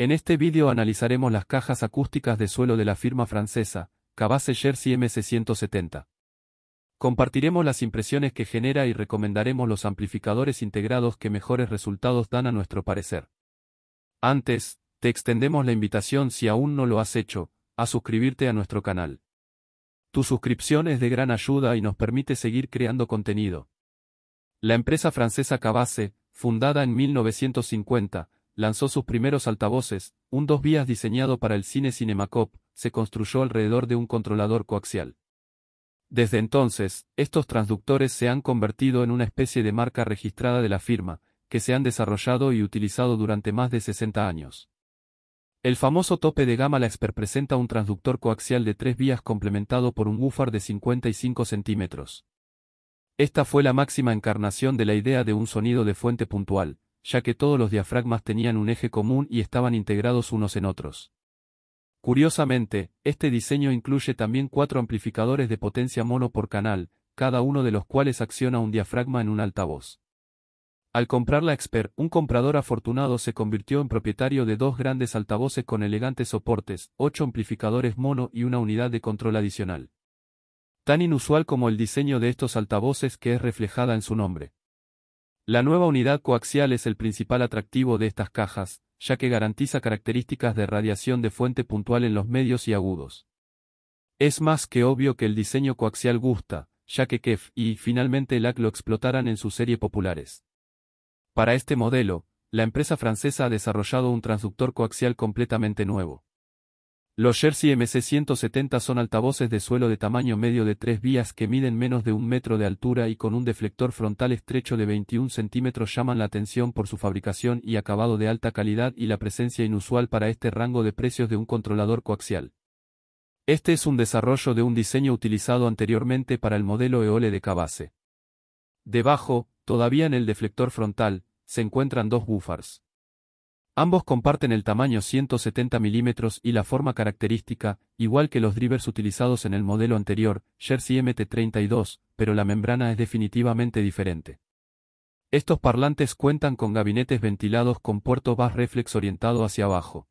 En este vídeo analizaremos las cajas acústicas de suelo de la firma francesa, Cabase Jersey MC170. Compartiremos las impresiones que genera y recomendaremos los amplificadores integrados que mejores resultados dan a nuestro parecer. Antes, te extendemos la invitación si aún no lo has hecho, a suscribirte a nuestro canal. Tu suscripción es de gran ayuda y nos permite seguir creando contenido. La empresa francesa Cabase, fundada en 1950, lanzó sus primeros altavoces, un dos vías diseñado para el cine Cinemacop, se construyó alrededor de un controlador coaxial. Desde entonces, estos transductores se han convertido en una especie de marca registrada de la firma, que se han desarrollado y utilizado durante más de 60 años. El famoso tope de gama La Expert presenta un transductor coaxial de tres vías complementado por un woofer de 55 centímetros. Esta fue la máxima encarnación de la idea de un sonido de fuente puntual, ya que todos los diafragmas tenían un eje común y estaban integrados unos en otros. Curiosamente, este diseño incluye también cuatro amplificadores de potencia mono por canal, cada uno de los cuales acciona un diafragma en un altavoz. Al comprar la Expert, un comprador afortunado se convirtió en propietario de dos grandes altavoces con elegantes soportes, ocho amplificadores mono y una unidad de control adicional. Tan inusual como el diseño de estos altavoces que es reflejada en su nombre. La nueva unidad coaxial es el principal atractivo de estas cajas, ya que garantiza características de radiación de fuente puntual en los medios y agudos. Es más que obvio que el diseño coaxial gusta, ya que KEF y finalmente el AC lo explotarán en su serie populares. Para este modelo, la empresa francesa ha desarrollado un transductor coaxial completamente nuevo. Los Jersey MC170 son altavoces de suelo de tamaño medio de tres vías que miden menos de un metro de altura y con un deflector frontal estrecho de 21 centímetros llaman la atención por su fabricación y acabado de alta calidad y la presencia inusual para este rango de precios de un controlador coaxial. Este es un desarrollo de un diseño utilizado anteriormente para el modelo Eole de Cabase. Debajo, todavía en el deflector frontal, se encuentran dos woofers. Ambos comparten el tamaño 170 mm y la forma característica, igual que los drivers utilizados en el modelo anterior, Jersey MT32, pero la membrana es definitivamente diferente. Estos parlantes cuentan con gabinetes ventilados con puerto bass reflex orientado hacia abajo.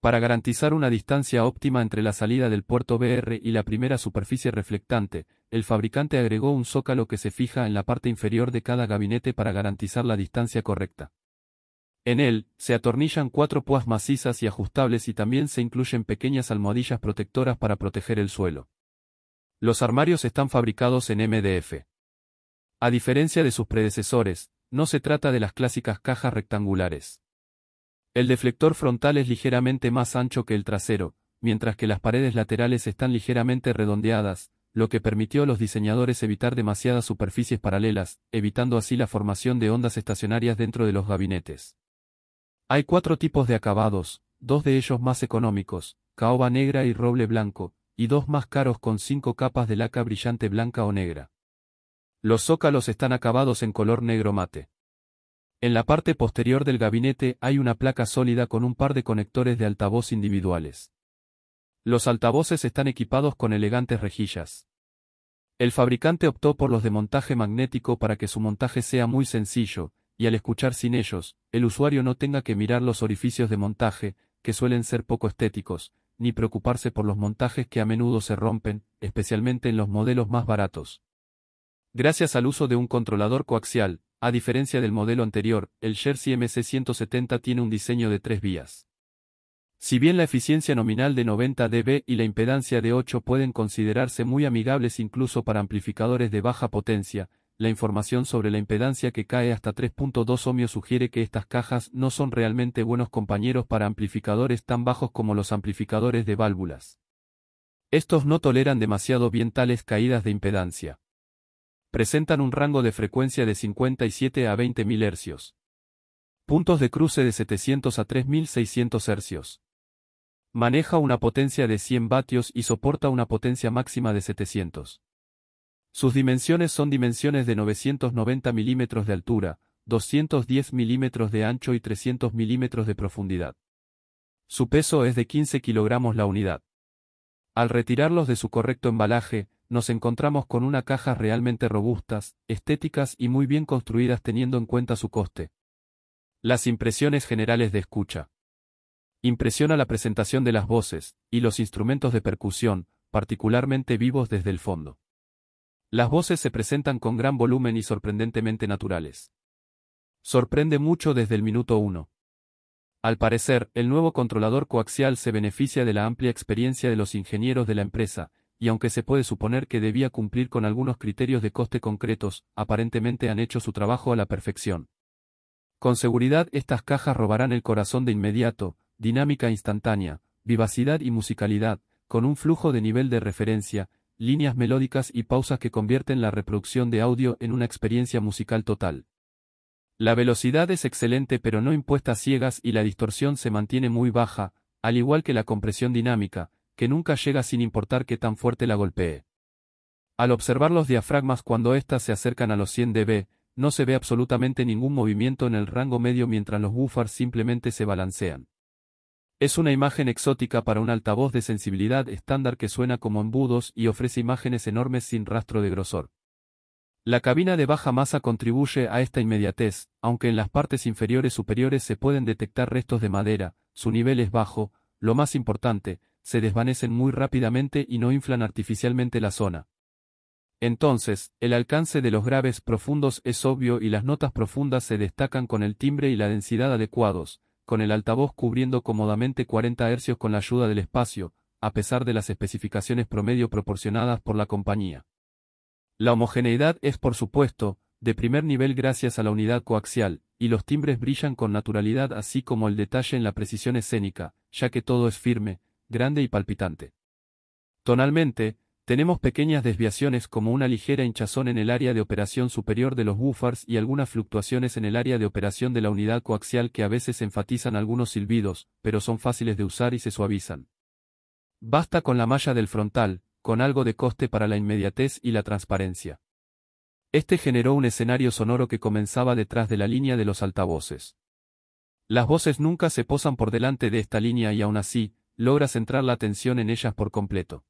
Para garantizar una distancia óptima entre la salida del puerto BR y la primera superficie reflectante, el fabricante agregó un zócalo que se fija en la parte inferior de cada gabinete para garantizar la distancia correcta. En él, se atornillan cuatro púas macizas y ajustables y también se incluyen pequeñas almohadillas protectoras para proteger el suelo. Los armarios están fabricados en MDF. A diferencia de sus predecesores, no se trata de las clásicas cajas rectangulares. El deflector frontal es ligeramente más ancho que el trasero, mientras que las paredes laterales están ligeramente redondeadas, lo que permitió a los diseñadores evitar demasiadas superficies paralelas, evitando así la formación de ondas estacionarias dentro de los gabinetes. Hay cuatro tipos de acabados, dos de ellos más económicos, caoba negra y roble blanco, y dos más caros con cinco capas de laca brillante blanca o negra. Los zócalos están acabados en color negro mate. En la parte posterior del gabinete hay una placa sólida con un par de conectores de altavoz individuales. Los altavoces están equipados con elegantes rejillas. El fabricante optó por los de montaje magnético para que su montaje sea muy sencillo, y al escuchar sin ellos, el usuario no tenga que mirar los orificios de montaje, que suelen ser poco estéticos, ni preocuparse por los montajes que a menudo se rompen, especialmente en los modelos más baratos. Gracias al uso de un controlador coaxial, a diferencia del modelo anterior, el Jersey MC170 tiene un diseño de tres vías. Si bien la eficiencia nominal de 90 dB y la impedancia de 8 pueden considerarse muy amigables incluso para amplificadores de baja potencia, la información sobre la impedancia que cae hasta 3.2 ohmios sugiere que estas cajas no son realmente buenos compañeros para amplificadores tan bajos como los amplificadores de válvulas. Estos no toleran demasiado bien tales caídas de impedancia. Presentan un rango de frecuencia de 57 a 20.000 Hz. Puntos de cruce de 700 a 3600 Hz. Maneja una potencia de 100 vatios y soporta una potencia máxima de 700. Sus dimensiones son dimensiones de 990 milímetros de altura, 210 milímetros de ancho y 300 milímetros de profundidad. Su peso es de 15 kilogramos la unidad. Al retirarlos de su correcto embalaje, nos encontramos con una caja realmente robustas, estéticas y muy bien construidas teniendo en cuenta su coste. Las impresiones generales de escucha. Impresiona la presentación de las voces, y los instrumentos de percusión, particularmente vivos desde el fondo. Las voces se presentan con gran volumen y sorprendentemente naturales. Sorprende mucho desde el minuto 1. Al parecer, el nuevo controlador coaxial se beneficia de la amplia experiencia de los ingenieros de la empresa, y aunque se puede suponer que debía cumplir con algunos criterios de coste concretos, aparentemente han hecho su trabajo a la perfección. Con seguridad estas cajas robarán el corazón de inmediato, dinámica instantánea, vivacidad y musicalidad, con un flujo de nivel de referencia, líneas melódicas y pausas que convierten la reproducción de audio en una experiencia musical total. La velocidad es excelente pero no impuesta ciegas y la distorsión se mantiene muy baja, al igual que la compresión dinámica, que nunca llega sin importar qué tan fuerte la golpee. Al observar los diafragmas cuando éstas se acercan a los 100 dB, no se ve absolutamente ningún movimiento en el rango medio mientras los woofers simplemente se balancean. Es una imagen exótica para un altavoz de sensibilidad estándar que suena como embudos y ofrece imágenes enormes sin rastro de grosor. La cabina de baja masa contribuye a esta inmediatez, aunque en las partes inferiores superiores se pueden detectar restos de madera, su nivel es bajo, lo más importante, se desvanecen muy rápidamente y no inflan artificialmente la zona. Entonces, el alcance de los graves profundos es obvio y las notas profundas se destacan con el timbre y la densidad adecuados, con el altavoz cubriendo cómodamente 40 Hz con la ayuda del espacio, a pesar de las especificaciones promedio proporcionadas por la compañía. La homogeneidad es por supuesto, de primer nivel gracias a la unidad coaxial, y los timbres brillan con naturalidad así como el detalle en la precisión escénica, ya que todo es firme, grande y palpitante. Tonalmente, tenemos pequeñas desviaciones como una ligera hinchazón en el área de operación superior de los woofers y algunas fluctuaciones en el área de operación de la unidad coaxial que a veces enfatizan algunos silbidos, pero son fáciles de usar y se suavizan. Basta con la malla del frontal, con algo de coste para la inmediatez y la transparencia. Este generó un escenario sonoro que comenzaba detrás de la línea de los altavoces. Las voces nunca se posan por delante de esta línea y aún así, logra centrar la atención en ellas por completo.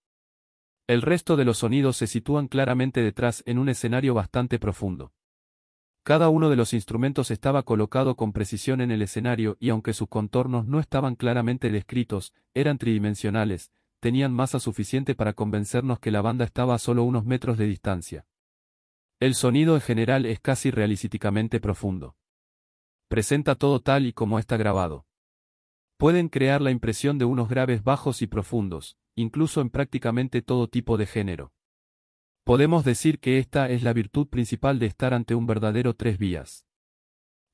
El resto de los sonidos se sitúan claramente detrás en un escenario bastante profundo. Cada uno de los instrumentos estaba colocado con precisión en el escenario y aunque sus contornos no estaban claramente descritos, eran tridimensionales, tenían masa suficiente para convencernos que la banda estaba a solo unos metros de distancia. El sonido en general es casi realísticamente profundo. Presenta todo tal y como está grabado. Pueden crear la impresión de unos graves bajos y profundos, incluso en prácticamente todo tipo de género. Podemos decir que esta es la virtud principal de estar ante un verdadero tres vías.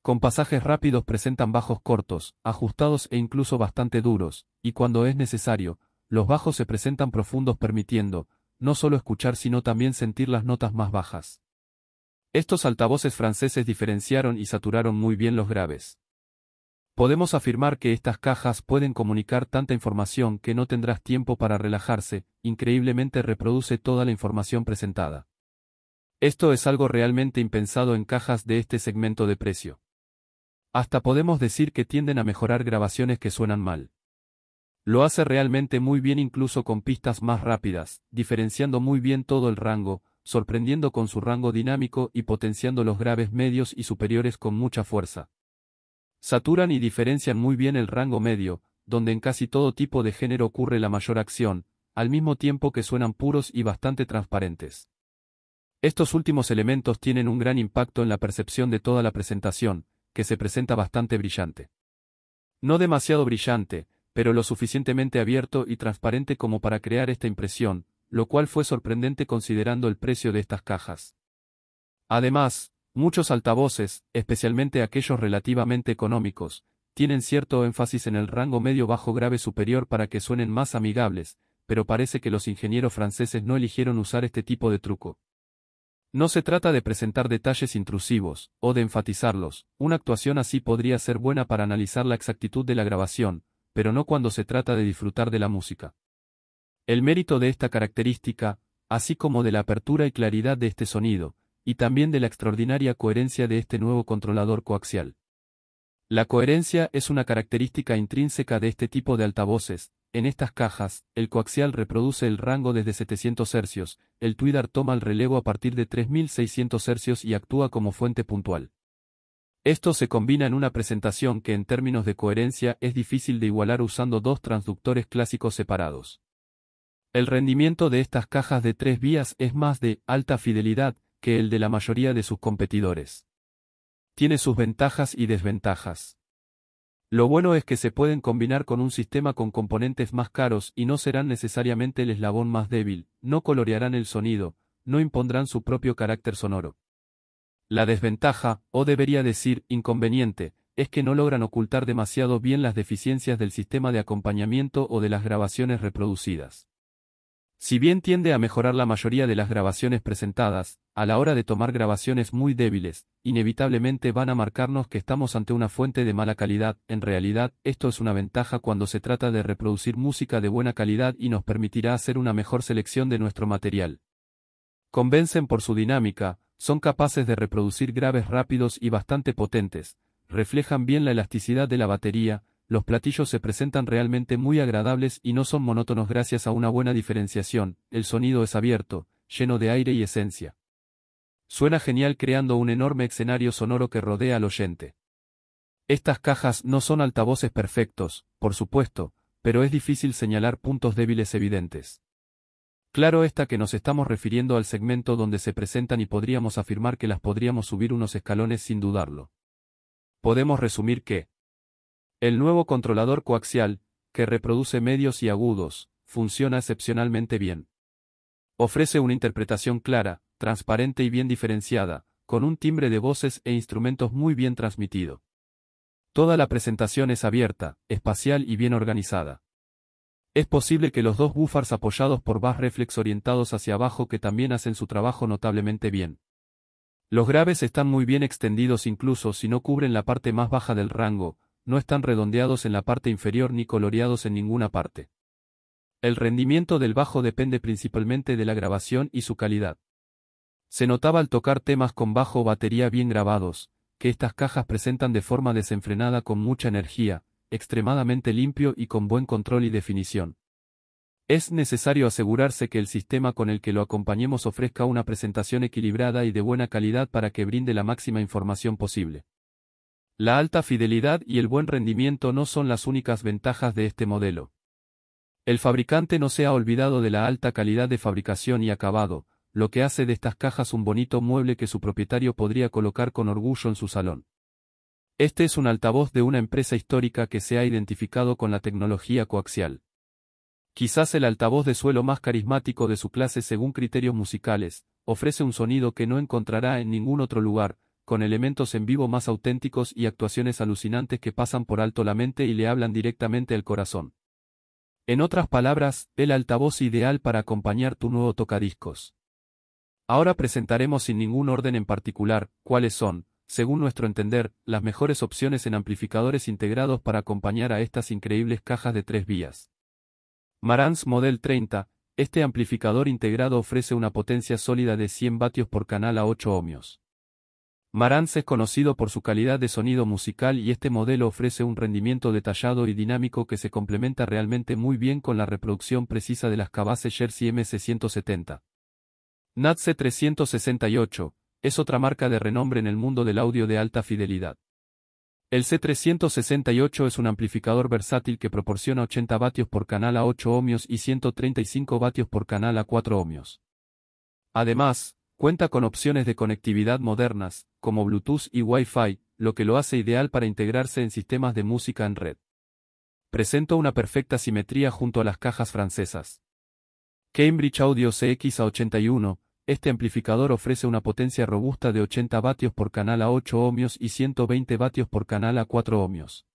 Con pasajes rápidos presentan bajos cortos, ajustados e incluso bastante duros, y cuando es necesario, los bajos se presentan profundos permitiendo, no solo escuchar sino también sentir las notas más bajas. Estos altavoces franceses diferenciaron y saturaron muy bien los graves. Podemos afirmar que estas cajas pueden comunicar tanta información que no tendrás tiempo para relajarse, increíblemente reproduce toda la información presentada. Esto es algo realmente impensado en cajas de este segmento de precio. Hasta podemos decir que tienden a mejorar grabaciones que suenan mal. Lo hace realmente muy bien incluso con pistas más rápidas, diferenciando muy bien todo el rango, sorprendiendo con su rango dinámico y potenciando los graves medios y superiores con mucha fuerza. Saturan y diferencian muy bien el rango medio, donde en casi todo tipo de género ocurre la mayor acción, al mismo tiempo que suenan puros y bastante transparentes. Estos últimos elementos tienen un gran impacto en la percepción de toda la presentación, que se presenta bastante brillante. No demasiado brillante, pero lo suficientemente abierto y transparente como para crear esta impresión, lo cual fue sorprendente considerando el precio de estas cajas. Además, muchos altavoces, especialmente aquellos relativamente económicos, tienen cierto énfasis en el rango medio-bajo grave superior para que suenen más amigables, pero parece que los ingenieros franceses no eligieron usar este tipo de truco. No se trata de presentar detalles intrusivos, o de enfatizarlos, una actuación así podría ser buena para analizar la exactitud de la grabación, pero no cuando se trata de disfrutar de la música. El mérito de esta característica, así como de la apertura y claridad de este sonido, y también de la extraordinaria coherencia de este nuevo controlador coaxial. La coherencia es una característica intrínseca de este tipo de altavoces. En estas cajas, el coaxial reproduce el rango desde 700 Hz, el Twitter toma el relevo a partir de 3600 Hz y actúa como fuente puntual. Esto se combina en una presentación que en términos de coherencia es difícil de igualar usando dos transductores clásicos separados. El rendimiento de estas cajas de tres vías es más de alta fidelidad que el de la mayoría de sus competidores. Tiene sus ventajas y desventajas. Lo bueno es que se pueden combinar con un sistema con componentes más caros y no serán necesariamente el eslabón más débil, no colorearán el sonido, no impondrán su propio carácter sonoro. La desventaja, o debería decir inconveniente, es que no logran ocultar demasiado bien las deficiencias del sistema de acompañamiento o de las grabaciones reproducidas. Si bien tiende a mejorar la mayoría de las grabaciones presentadas, a la hora de tomar grabaciones muy débiles, inevitablemente van a marcarnos que estamos ante una fuente de mala calidad, en realidad, esto es una ventaja cuando se trata de reproducir música de buena calidad y nos permitirá hacer una mejor selección de nuestro material. Convencen por su dinámica, son capaces de reproducir graves rápidos y bastante potentes, reflejan bien la elasticidad de la batería, los platillos se presentan realmente muy agradables y no son monótonos gracias a una buena diferenciación, el sonido es abierto, lleno de aire y esencia. Suena genial creando un enorme escenario sonoro que rodea al oyente. Estas cajas no son altavoces perfectos, por supuesto, pero es difícil señalar puntos débiles evidentes. Claro está que nos estamos refiriendo al segmento donde se presentan y podríamos afirmar que las podríamos subir unos escalones sin dudarlo. Podemos resumir que el nuevo controlador coaxial, que reproduce medios y agudos, funciona excepcionalmente bien. Ofrece una interpretación clara, transparente y bien diferenciada, con un timbre de voces e instrumentos muy bien transmitido. Toda la presentación es abierta, espacial y bien organizada. Es posible que los dos buffers apoyados por bass reflex orientados hacia abajo que también hacen su trabajo notablemente bien. Los graves están muy bien extendidos incluso si no cubren la parte más baja del rango, no están redondeados en la parte inferior ni coloreados en ninguna parte. El rendimiento del bajo depende principalmente de la grabación y su calidad. Se notaba al tocar temas con bajo o batería bien grabados, que estas cajas presentan de forma desenfrenada con mucha energía, extremadamente limpio y con buen control y definición. Es necesario asegurarse que el sistema con el que lo acompañemos ofrezca una presentación equilibrada y de buena calidad para que brinde la máxima información posible. La alta fidelidad y el buen rendimiento no son las únicas ventajas de este modelo. El fabricante no se ha olvidado de la alta calidad de fabricación y acabado, lo que hace de estas cajas un bonito mueble que su propietario podría colocar con orgullo en su salón. Este es un altavoz de una empresa histórica que se ha identificado con la tecnología coaxial. Quizás el altavoz de suelo más carismático de su clase según criterios musicales, ofrece un sonido que no encontrará en ningún otro lugar, con elementos en vivo más auténticos y actuaciones alucinantes que pasan por alto la mente y le hablan directamente al corazón. En otras palabras, el altavoz ideal para acompañar tu nuevo tocadiscos. Ahora presentaremos sin ningún orden en particular, cuáles son, según nuestro entender, las mejores opciones en amplificadores integrados para acompañar a estas increíbles cajas de tres vías. Marantz Model 30, este amplificador integrado ofrece una potencia sólida de 100 vatios por canal a 8 ohmios. Marantz es conocido por su calidad de sonido musical y este modelo ofrece un rendimiento detallado y dinámico que se complementa realmente muy bien con la reproducción precisa de las Cavase Jersey MC170. NATC 368, es otra marca de renombre en el mundo del audio de alta fidelidad. El C368 es un amplificador versátil que proporciona 80 vatios por canal a 8 ohmios y 135 vatios por canal a 4 ohmios. Además, cuenta con opciones de conectividad modernas, como Bluetooth y Wi-Fi, lo que lo hace ideal para integrarse en sistemas de música en red. Presenta una perfecta simetría junto a las cajas francesas. Cambridge Audio CX-A81, este amplificador ofrece una potencia robusta de 80 vatios por canal a 8 ohmios y 120 vatios por canal a 4 ohmios.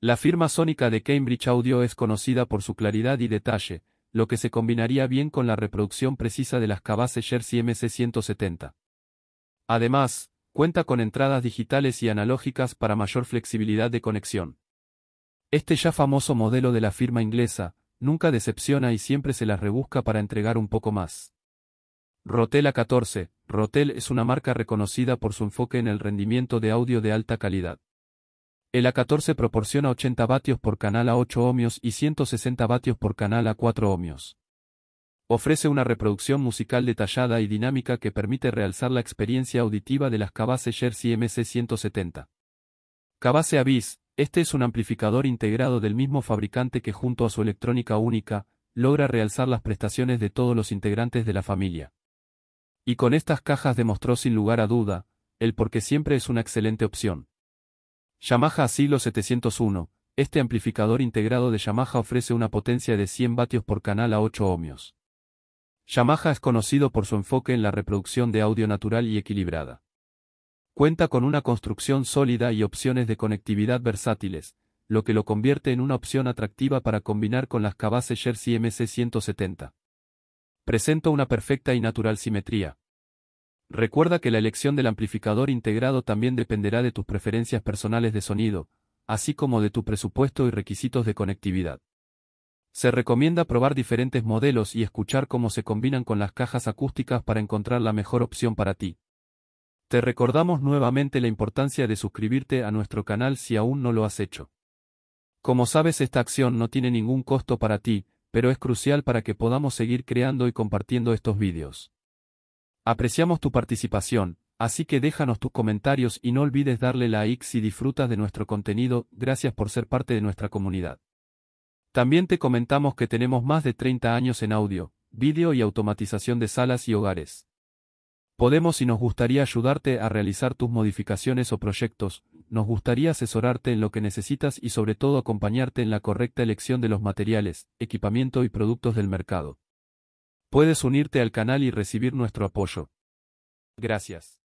La firma sónica de Cambridge Audio es conocida por su claridad y detalle, lo que se combinaría bien con la reproducción precisa de las Cavase Jersey MC170. Además, cuenta con entradas digitales y analógicas para mayor flexibilidad de conexión. Este ya famoso modelo de la firma inglesa, nunca decepciona y siempre se las rebusca para entregar un poco más. Rotel A14. Rotel es una marca reconocida por su enfoque en el rendimiento de audio de alta calidad. El A14 proporciona 80 vatios por canal a 8 ohmios y 160 vatios por canal a 4 ohmios. Ofrece una reproducción musical detallada y dinámica que permite realzar la experiencia auditiva de las Cavase Jersey MC170. Cavase Abyss, este es un amplificador integrado del mismo fabricante que junto a su electrónica única, logra realzar las prestaciones de todos los integrantes de la familia. Y con estas cajas demostró sin lugar a duda, el por qué siempre es una excelente opción. Yamaha Asilo 701, este amplificador integrado de Yamaha ofrece una potencia de 100 vatios por canal a 8 ohmios. Yamaha es conocido por su enfoque en la reproducción de audio natural y equilibrada. Cuenta con una construcción sólida y opciones de conectividad versátiles, lo que lo convierte en una opción atractiva para combinar con las Cavase Jersey MC170. Presenta una perfecta y natural simetría. Recuerda que la elección del amplificador integrado también dependerá de tus preferencias personales de sonido, así como de tu presupuesto y requisitos de conectividad. Se recomienda probar diferentes modelos y escuchar cómo se combinan con las cajas acústicas para encontrar la mejor opción para ti. Te recordamos nuevamente la importancia de suscribirte a nuestro canal si aún no lo has hecho. Como sabes esta acción no tiene ningún costo para ti, pero es crucial para que podamos seguir creando y compartiendo estos vídeos. Apreciamos tu participación, así que déjanos tus comentarios y no olvides darle like si disfrutas de nuestro contenido, gracias por ser parte de nuestra comunidad. También te comentamos que tenemos más de 30 años en audio, vídeo y automatización de salas y hogares. Podemos y nos gustaría ayudarte a realizar tus modificaciones o proyectos, nos gustaría asesorarte en lo que necesitas y sobre todo acompañarte en la correcta elección de los materiales, equipamiento y productos del mercado. Puedes unirte al canal y recibir nuestro apoyo. Gracias.